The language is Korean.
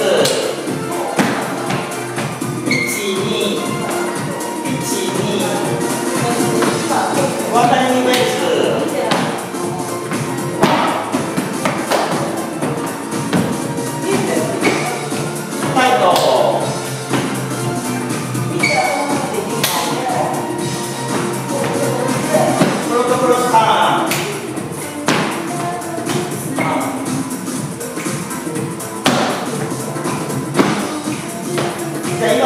박수.